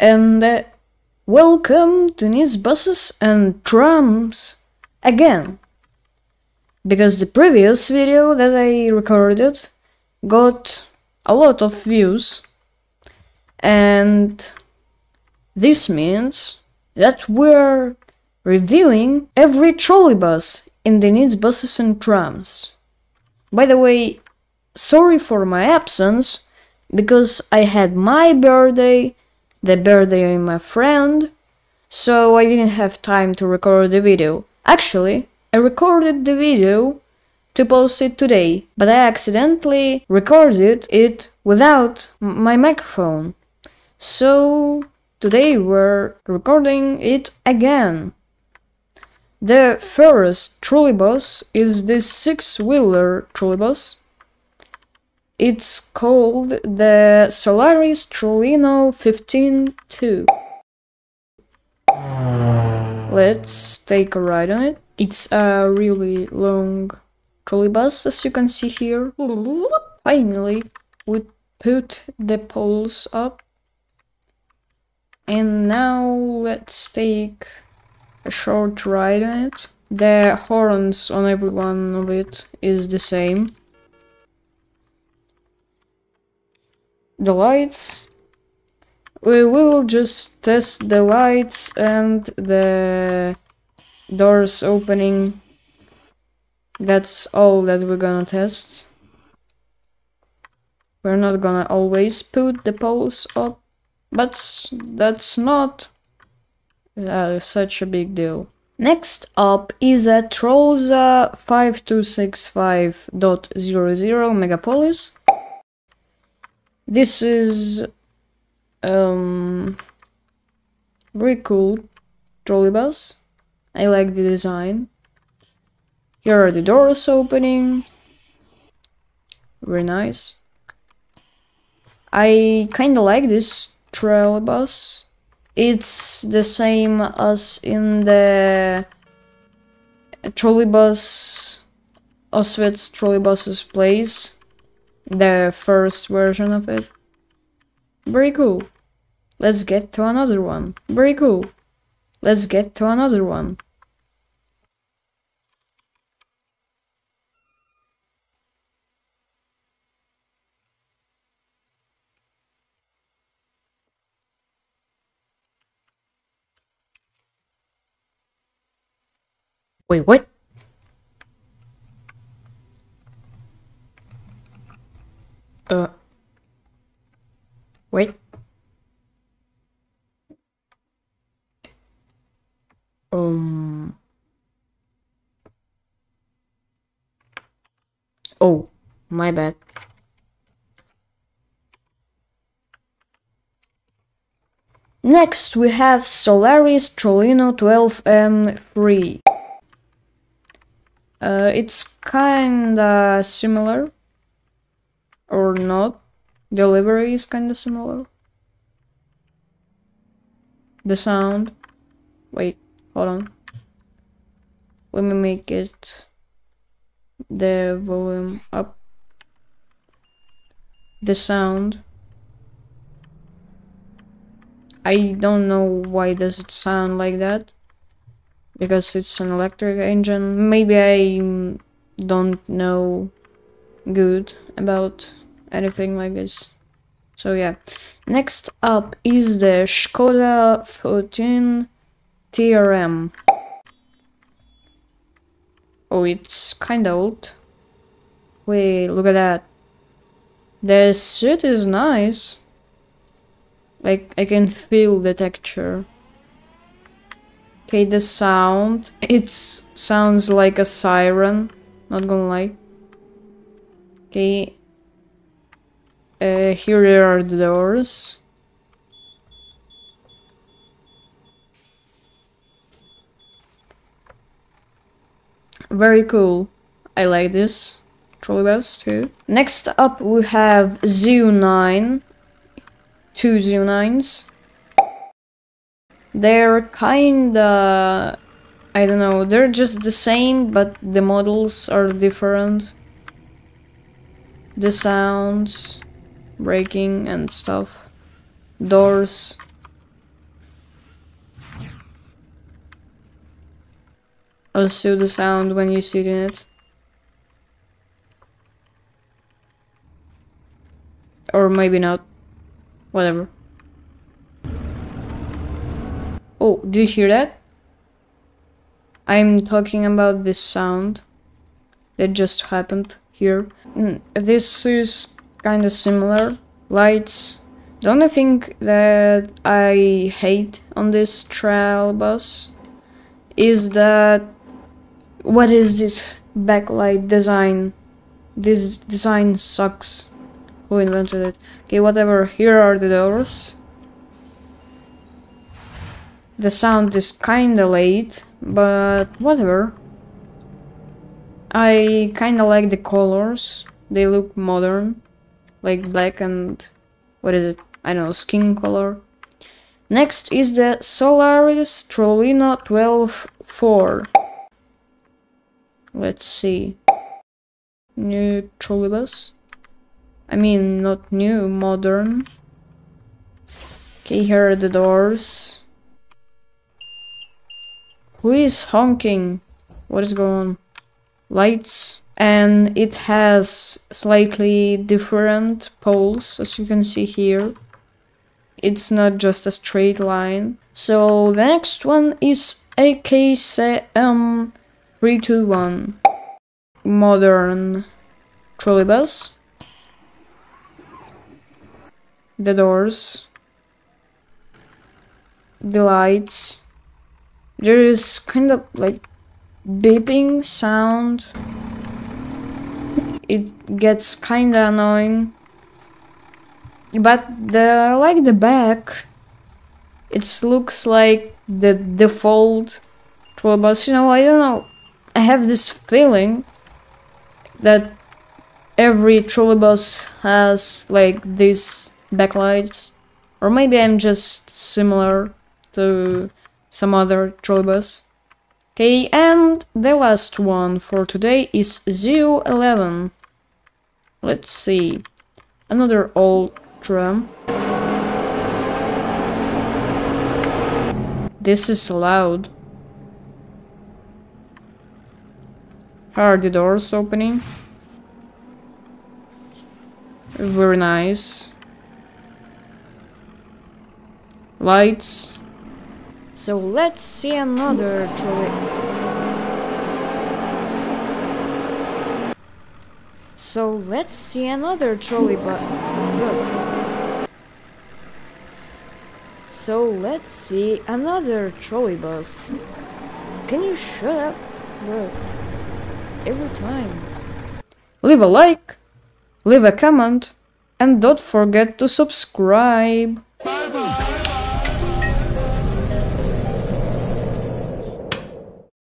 and uh, welcome to Nid's Buses and Trams again. Because the previous video that I recorded got a lot of views, and this means that we're reviewing every trolleybus in the Nid's Buses and Trams. By the way, sorry for my absence because I had my birthday, the birthday of my friend, so I didn't have time to record the video. Actually, I recorded the video to post it today, but I accidentally recorded it without my microphone. So today we're recording it again. The first trolleybus is this six-wheeler trolleybus it's called the Solaris Trollino 15-2. Let's take a ride on it. It's a really long trolley bus, as you can see here. Finally, we put the poles up. And now let's take a short ride on it. The horns on every one of it is the same. The lights. We will just test the lights and the doors opening. That's all that we're gonna test. We're not gonna always put the poles up but that's not uh, such a big deal. Next up is a Trolza 5265.00 Megapolis this is um very cool trolleybus. I like the design. Here are the doors opening. Very nice. I kinda like this trolleybus. It's the same as in the trolleybus Oswitz trolleybuses place the first version of it. Very cool. Let's get to another one. Very cool. Let's get to another one. Wait, what? Uh. Wait. Um. Oh, my bad. Next we have Solaris Trollino 12M3. Uh, it's kinda similar or not. The livery is kind of similar. The sound. Wait, hold on. Let me make it the volume up. The sound. I don't know why does it sound like that. Because it's an electric engine. Maybe I don't know good about anything like this. So yeah. Next up is the Skoda 14 TRM. Oh, it's kinda old. Wait, look at that. The suit is nice. Like, I can feel the texture. Okay, the sound. It sounds like a siren. Not gonna lie. Okay, here are the doors. Very cool. I like this trolleybus too. Next up we have ZiU 9. Two ZiU 9s. They're kinda... I don't know, they're just the same, but the models are different. The sounds braking and stuff. doors. Also the sound when you sit in it. Or maybe not. Whatever. Oh, did you hear that? I'm talking about this sound that just happened here. Mm, this is kind of similar. Lights. The only thing that I hate on this trail bus is that what is this backlight design? This design sucks. Who invented it? Okay, whatever. Here are the doors. The sound is kinda late, but whatever. I kinda like the colors. They look modern. Like black and... What is it? I don't know, skin color. Next is the Solaris Trollino 12-4. Let's see. New trolleybus. I mean, not new, modern. Okay, here are the doors. Who is honking? What is going on? Lights. And it has slightly different poles, as you can see here. It's not just a straight line. So the next one is AKSM 321. Modern trolleybus. The doors. The lights. There is kind of like beeping sound. It gets kinda annoying. But the I like the back. It looks like the default trolleybus. You know, I don't know. I have this feeling that every trolleybus has like these backlights or maybe I'm just similar to some other trolleybus. Okay, and the last one for today is ZiU 11. Let's see. Another old drum. This is loud. How are the doors opening? Very nice. Lights. So let's see another trolley. So let's see another trolley but So let's see another trolley bus. Can you shut up, bro? every time. Leave a like, leave a comment, and don't forget to subscribe.